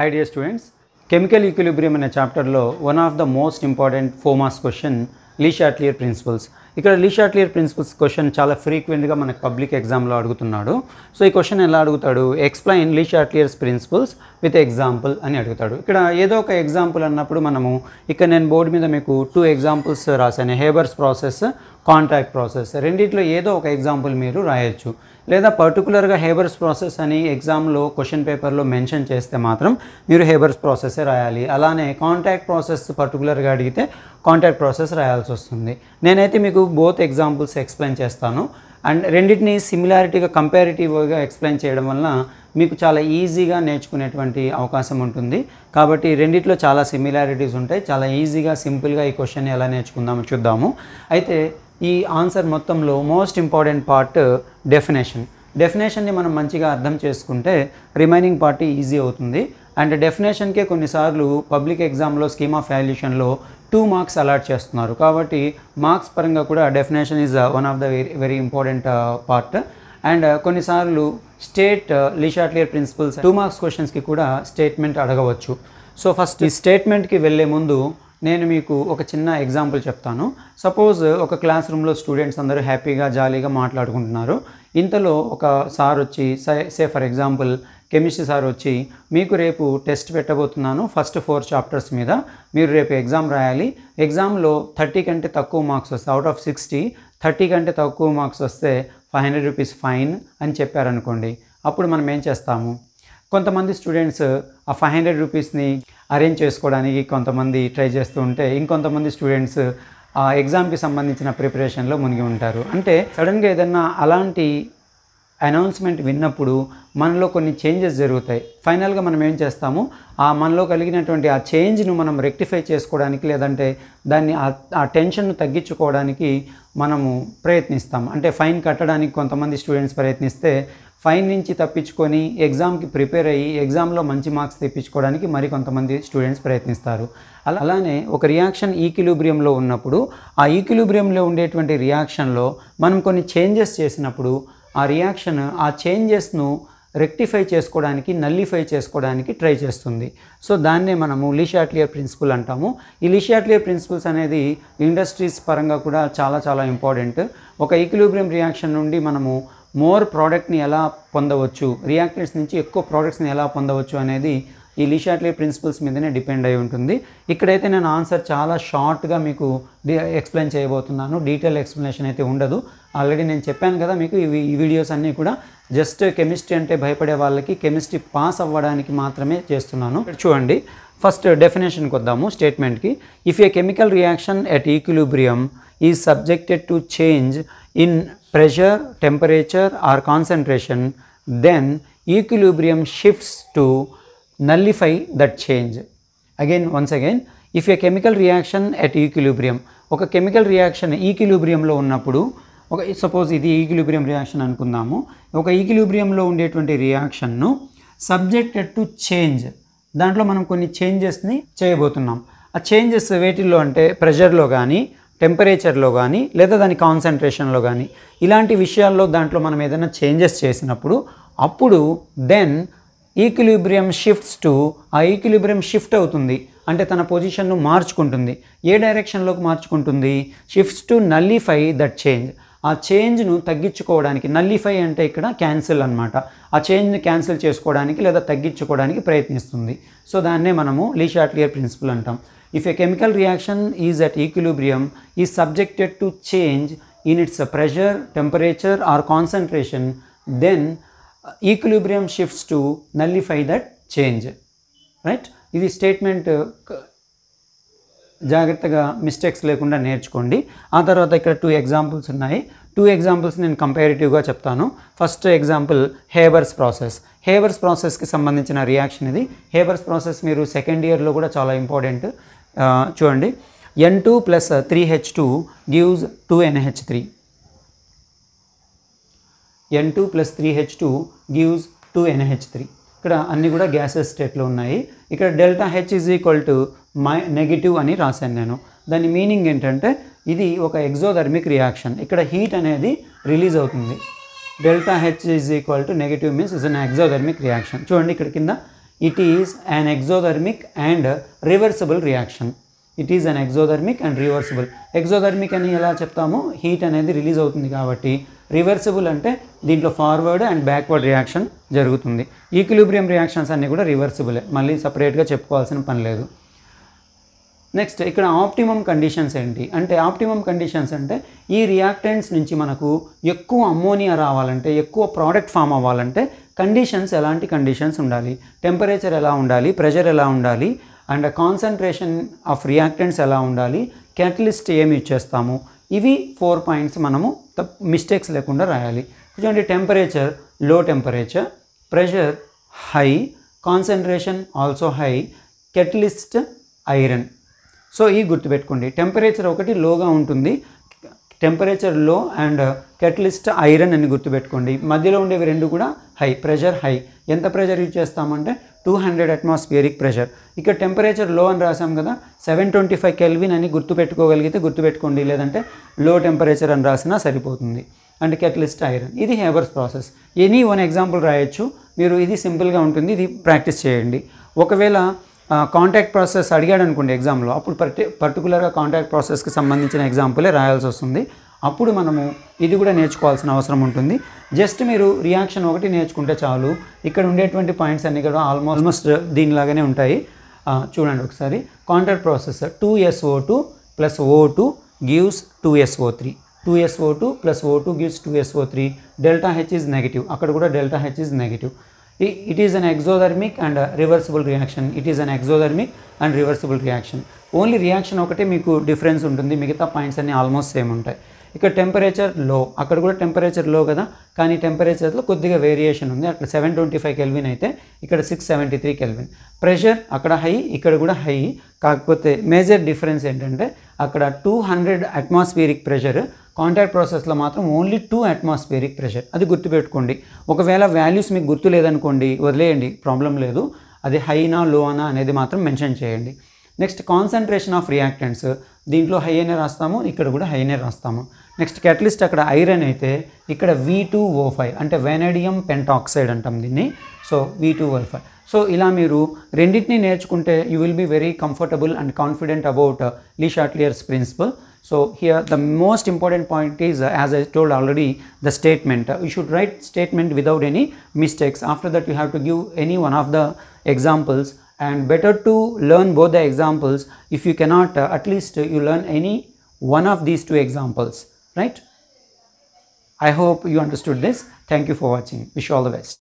Hi dear students chemical equilibrium అనే చాప్టర్లో one of the most important famous question Le Chatelier principles ఇక్కడ Le Chatelier principles question చాలా ఫ్రీక్వెంట్గా మనకు పబ్లిక్ ఎగ్జామ్లో అడుగుతున్నాడు. సో ఈ క్వశ్చన్ ఎలా అడుగుతాడు? Explain Le Chatelier's principles with example అని అడుగుతాడు. ఇక్కడ ఏదో ఒక ఎగ్జాంపుల్ అన్నప్పుడు మనము ఇక్కడ నేను బోర్డు మీద మీకు టూ ఎగ్జాంపుల్స్ రాశాను. హేబర్స్ ప్రాసెస్ కాంటాక్ట్ ప్రాసెస్ రెండిట్లో ఏదో ఒక ఎగ్జాంపుల్ మీరు రాయొచ్చు. లేదా పర్టికులర్గా హేబర్స్ ప్రాసెస్ అని ఎగ్జామ్లో క్వశ్చన్ పేపర్లో మెన్షన్ చేస్తే మాత్రం మీరు హేబర్స్ ప్రాసెసే రాయాలి. అలానే కాంటాక్ట్ ప్రాసెస్ పర్టికులర్గా అడిగితే కాంటాక్ట్ ప్రాసెస్ రాయాల్సి వస్తుంది. నేనైతే మీకు బోత్ ఎగ్జాంపుల్స్ ఎక్స్ప్లెయిన్ చేస్తాను. అండ్ రెండింటిని సిమిలారిటీగా కంపారిటివ్గా ఎక్స్ప్లెయిన్ చేయడం వలన మీకు చాలా ఈజీగా నేర్చుకునేటువంటి అవకాశం ఉంటుంది. కాబట్టి రెండిట్లో చాలా సిమిలారిటీస్ ఉంటాయి. చాలా ఈజీగా సింపుల్గా ఈ క్వశ్చన్ ఎలా నేర్చుకుందామో చూద్దాము. అయితే ఈ ఆన్సర్ మొత్తంలో మోస్ట్ ఇంపార్టెంట్ పార్ట్ డెఫినేషన్. డెఫినేషన్ని మనం మంచిగా అర్థం చేసుకుంటే రిమైనింగ్ పార్ట్ ఈజీ అవుతుంది. అండ్ డెఫినేషన్కే కొన్నిసార్లు పబ్లిక్ ఎగ్జామ్లో స్కీమ్ ఆఫ్ వాల్యుయేషన్లో టూ మార్క్స్ అలాట్ చేస్తున్నారు. కాబట్టి మార్క్స్ పరంగా కూడా definition is one of the very very important part. And కొన్నిసార్లు state Le Chatelier principles two marks క్వశ్చన్స్కి కూడా స్టేట్మెంట్ అడగవచ్చు. సో ఫస్ట్ ఈ స్టేట్మెంట్కి వెళ్ళే ముందు నేను మీకు ఒక చిన్న ఎగ్జాంపుల్ చెప్తాను. సపోజ్ ఒక క్లాస్ రూమ్లో స్టూడెంట్స్ అందరూ హ్యాపీగా జాలీగా మాట్లాడుకుంటున్నారు. ఇంతలో ఒక సార్ వచ్చి say for example chemistry sir వచ్చి మీకు రేపు టెస్ట్ పెట్టబోతున్నాను ఫస్ట్ ఫోర్ చాప్టర్స్ మీద. మీరు రేపు ఎగ్జామ్ రాయాలి. ఎగ్జామ్లో థర్టీ కంటే తక్కువ మార్క్స్ వస్తే అవుట్ ఆఫ్ సిక్స్టీ థర్టీ కంటే తక్కువ మార్క్స్ వస్తే ఫైవ్ హండ్రెడ్ రూపీస్ ఫైన్ అని చెప్పారనుకోండి. అప్పుడు మనం ఏం చేస్తాము? కొంతమంది స్టూడెంట్స్ ఆ ఫైవ్ హండ్రెడ్ రూపీస్ని అరేంజ్ చేసుకోవడానికి కొంతమంది ట్రై చేస్తూ ఉంటే ఇంకొంతమంది స్టూడెంట్స్ ఆ ఎగ్జామ్కి సంబంధించిన ప్రిపరేషన్లో మునిగి ఉంటారు. అంటే సడన్గా ఏదన్నా అలాంటి అనౌన్స్మెంట్ విన్నప్పుడు మనలో కొన్ని చేంజెస్ జరుగుతాయి. ఫైనల్గా మనం ఏం చేస్తాము? ఆ మనలో కలిగినటువంటి ఆ చేంజ్ను మనం రెక్టిఫై చేసుకోవడానికి లేదంటే దాన్ని ఆ టెన్షన్ను తగ్గించుకోవడానికి మనము ప్రయత్నిస్తాం. అంటే ఫైన్ కట్టడానికి కొంతమంది స్టూడెంట్స్ ప్రయత్నిస్తే ఫైన్ నుంచి తప్పించుకొని ఎగ్జామ్కి ప్రిపేర్ అయ్యి ఎగ్జామ్లో మంచి మార్క్స్ తెప్పించుకోవడానికి మరి కొంతమంది స్టూడెంట్స్ ప్రయత్నిస్తారు. అలా అలానే ఒక రియాక్షన్ ఈక్విలిబ్రియంలో ఉన్నప్పుడు ఆ ఈక్విలిబ్రియంలో ఉండేటువంటి రియాక్షన్లో మనం కొన్ని చేంజెస్ చేసినప్పుడు ఆ రియాక్షన్ ఆ చేంజెస్ను రెక్టిఫై చేసుకోవడానికి నల్లిఫై చేసుకోవడానికి ట్రై చేస్తుంది. సో దాన్నే మనము లీషాట్లియర్ ప్రిన్సిపల్ అంటాము. ఈ లీషాట్లియర్ ప్రిన్సిపల్స్ అనేది ఇండస్ట్రీస్ పరంగా కూడా చాలా చాలా ఇంపార్టెంట్. ఒక ఈక్విలిబ్రియం రియాక్షన్ నుండి మనము మోర్ ప్రోడక్ట్ని ఎలా పొందవచ్చు రియాక్టెంట్స్ నుంచి ఎక్కువ ప్రోడక్ట్స్ని ఎలా పొందవచ్చు అనేది ఈ లీషాట్లీ ప్రిన్సిపల్స్ మీదనే డిపెండ్ అయి ఉంటుంది. ఇక్కడైతే నేను ఆన్సర్ చాలా షార్ట్గా మీకు ఎక్స్ప్లెయిన్ చేయబోతున్నాను. డీటెయిల్ ఎక్స్ప్లెనేషన్ అయితే ఉండదు. ఆల్రెడీ నేను చెప్పాను కదా మీకు ఇవి ఈ వీడియోస్ అన్నీ కూడా జస్ట్ కెమిస్ట్రీ అంటే భయపడే వాళ్ళకి కెమిస్ట్రీ పాస్ అవ్వడానికి మాత్రమే చేస్తున్నాను. చూడండి. ఫస్ట్ డెఫినేషన్కి వద్దాము స్టేట్మెంట్కి if a chemical reaction at equilibrium is subjected to change in pressure temperature or concentration then equilibrium shifts to nullify that change again once again if a chemical reaction at equilibrium ఒక chemical reaction ఈక్విలిబ్రియంలో ఉన్నప్పుడు ఒక suppose ఇది equilibrium reaction అనుకుందాము ఒక ఈక్విలిబ్రియంలో ఉండేటువంటి రియాక్షన్ను subjected to change దాంట్లో మనం కొన్ని చేంజెస్ని చేయబోతున్నాం. ఆ చేంజెస్ వేటిల్లో అంటే ప్రెషర్లో కానీ టెంపరేచర్లో కానీ లేదా దాని కాన్సన్ట్రేషన్లో కానీ ఇలాంటి విషయాల్లో దాంట్లో మనం ఏదైనా చేంజెస్ చేసినప్పుడు అప్పుడు దెన్ ఈక్విలిబ్రియం షిఫ్ట్స్ టు ఆ ఈక్విలిబ్రియం షిఫ్ట్ అవుతుంది. అంటే తన పొజిషన్ను మార్చుకుంటుంది. ఏ డైరెక్షన్లోకి మార్చుకుంటుంది? Shifts to nullify that change ఆ చేంజ్ను తగ్గించుకోవడానికి నల్లిఫై అంటే ఇక్కడ క్యాన్సిల్ అనమాట ఆ చేంజ్ను క్యాన్సిల్ చేసుకోవడానికి లేదా తగ్గించుకోవడానికి ప్రయత్నిస్తుంది. సో దాన్నే మనము లీషాట్లియర్ ప్రిన్సిపల్ అంటాం. If a chemical reaction is at equilibrium ఈ subjected to change in its pressure temperature or concentration then equilibrium shifts to nullify that change right ఇది స్టేట్మెంట్ జాగ్రత్తగా మిస్టేక్స్ లేకుండా నేర్చుకోండి. ఆ తర్వాత ఇక్కడ టూ ఎగ్జాంపుల్స్ ఉన్నాయి. టూ ఎగ్జాంపుల్స్ నేను కంపారిటివ్గా చెప్తాను. First example Haber's process Haber's ప్రాసెస్కి సంబంధించిన రియాక్షన్ ఇది. హేబర్స్ ప్రాసెస్ మీరు సెకండ్ ఇయర్లో కూడా చాలా ఇంపార్టెంట్ చూడండి. N two plus three H two gives two NH three N two plus three H two gives two NH three ఇక్కడ అన్నీ కూడా గ్యాసెస్ స్టేట్లో ఉన్నాయి. ఇక్కడ delta H is equal to my negative అని రాశాను నేను. దాని మీనింగ్ ఏంటంటే ఇది ఒక ఎగ్జోథర్మిక్ రియాక్షన్ ఇక్కడ హీట్ అనేది రిలీజ్ అవుతుంది. Delta H is equal to negative means is an exothermic reaction చూడండి ఇక్కడ కింద it is an exothermic and reversible reaction it is an exothermic and reversible exothermic అని ఎలా చెప్తాము హీట్ అనేది రిలీజ్ అవుతుంది కాబట్టి. రివర్సిబుల్ అంటే దీంట్లో ఫార్వర్డ్ అండ్ బ్యాక్వర్డ్ రియాక్షన్ జరుగుతుంది. ఈక్విలిబ్రియం రియాక్షన్స్ అన్నీ కూడా రివర్సిబులే. మళ్ళీ సపరేట్గా చెప్పుకోవాల్సిన పని లేదు. నెక్స్ట్ ఇక్కడ ఆప్టిమమ్ కండిషన్స్ ఏంటి? అంటే ఆప్టిమమ్ కండిషన్స్ అంటే ఈ రియాక్టెంట్స్ నుంచి మనకు ఎక్కువ అమ్మోనియా రావాలంటే ఎక్కువ ప్రోడక్ట్ ఫామ్ అవ్వాలంటే కండిషన్స్ ఎలాంటి కండిషన్స్ ఉండాలి? టెంపరేచర్ ఎలా ఉండాలి? ప్రెషర్ ఎలా ఉండాలి? అండ్ కాన్సన్ట్రేషన్ ఆఫ్ రియాక్టెంట్స్ ఎలా ఉండాలి? క్యాటలిస్ట్ ఏమి ఇచ్చేస్తాము? ఇవి ఫోర్ పాయింట్స్ మనము మిస్టేక్స్ లేకుండా రాయాలి. చూడండి టెంపరేచర్లో temperature pressure high concentration also high catalyst iron so ఈ గుర్తుపెట్టుకోండి. టెంపరేచర్ ఒకటి లోగా ఉంటుంది. టెంపరేచర్లో అండ్ కెటలిస్ట్ ఐరన్ అని గుర్తుపెట్టుకోండి. మధ్యలో ఉండేవి రెండు కూడా హై ప్రెషర్ హై ఎంత ప్రెషర్ యూజ్ చేస్తామంటే టూ హండ్రెడ్ అట్మాస్ఫియరిక్ ప్రెషర్ ఇక్కడ టెంపరేచర్లో అని రాసాం కదా సెవెన్ ట్వంటీ ఫైవ్ కెల్విన్ అని గుర్తుపెట్టుకోగలిగితే గుర్తుపెట్టుకోండి లేదంటే లో టెంపరేచర్ అని రాసినా సరిపోతుంది. అండ్ కెటలిస్ట్ ఐరన్ ఇది Haber's process any one example రాయొచ్చు. మీరు ఇది సింపుల్గా ఉంటుంది ఇది ప్రాక్టీస్ చేయండి. ఒకవేళ కాంటాక్ట్ ప్రాసెస్ అడిగాడు అనుకోండి ఎగ్జామ్లో అప్పుడు పర్టి పర్టికులర్గా కాంటాక్ట్ ప్రాసెస్కి సంబంధించిన ఎగ్జాంపులే రాయాల్సి వస్తుంది. అప్పుడు మనము ఇది కూడా నేర్చుకోవాల్సిన అవసరం ఉంటుంది. జస్ట్ మీరు రియాక్షన్ ఒకటి నేర్చుకుంటే చాలు. ఇక్కడ ఉండేటువంటి పాయింట్స్ అన్నీ కూడా ఆల్మోస్ట్ ఆల్మోస్ట్ దీనిలాగానే ఉంటాయి. చూడండి ఒకసారి. Contact process two SO two plus O two gives two SO three two SO two plus O two gives two SO three delta H is negative అక్కడ కూడా delta H is negative it is an exothermic and reversible reaction it is an exothermic and reversible reaction only reaction ఒకటే మీకు difference ఉంటుంది. మిగతా points అన్నీ almost same ఉంటాయి. ఇక్కడ టెంపరేచర్లో అక్కడ కూడా టెంపరేచర్లో కదా. కానీ టెంపరేచర్లో కొద్దిగా వేరియేషన్ ఉంది. అక్కడ సెవెన్ ట్వంటీ ఫైవ్ కెల్విన్ అయితే ఇక్కడ six seventy three kelvin pressure అక్కడ హై ఇక్కడ కూడా హై కాకపోతే మేజర్ డిఫరెన్స్ ఏంటంటే అక్కడ two hundred atmospheric pressure contact ప్రాసెస్లో మాత్రం ఓన్లీ టూ అట్మాస్ఫియరిక్ ప్రెషర్ అది గుర్తుపెట్టుకోండి. ఒకవేళ వాల్యూస్ మీకు గుర్తు లేదనుకోండి వదిలేయండి. ప్రాబ్లం లేదు. అది హైనా లో అనా అనేది మాత్రం మెన్షన్ చేయండి. నెక్స్ట్ కాన్సన్ట్రేషన్ ఆఫ్ రియాక్టెంట్స్ దీంట్లో హై అనే రాస్తాము ఇక్కడ కూడా హైనే రాస్తాము. నెక్స్ట్ కెటలిస్ట్ అక్కడ ఐరన్ అయితే ఇక్కడ వి టూ ఓ ఫైవ్ అంటే వెనడియం పెంటాక్సైడ్ అంటాం దీన్ని. So V two O five so ఇలా మీరు రెండింటిని నేర్చుకుంటే you will be very comfortable and confident about Le Chatelier's principle so here the most important point is as I told already the statement you should write statement without any mistakes after that you have to give any one of the examples and better to learn both the examples. If you cannot uh, at least you learn any one of these two examples right? I hope you understood this. Thank you for watching. Wish you all the best